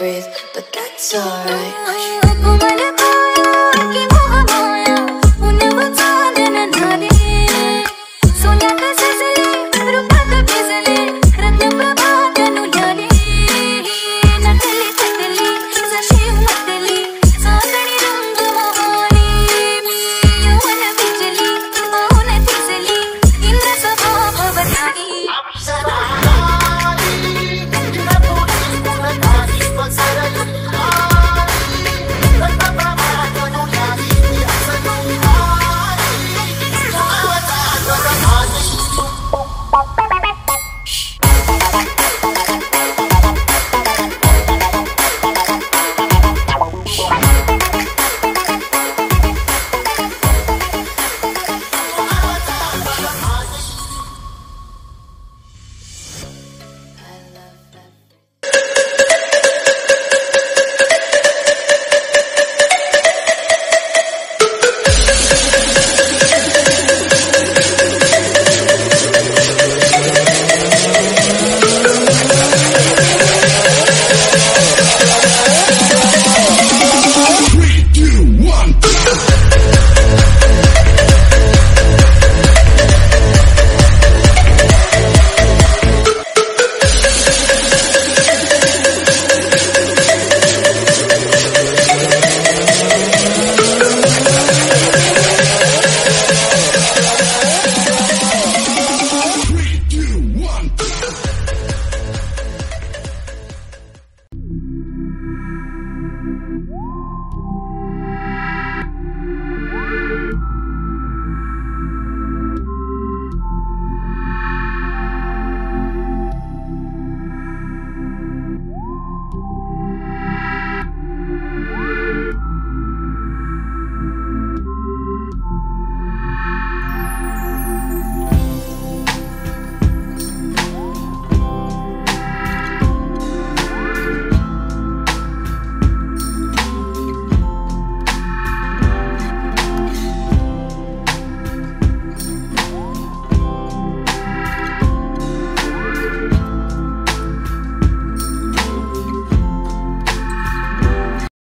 breathe, but that's alright.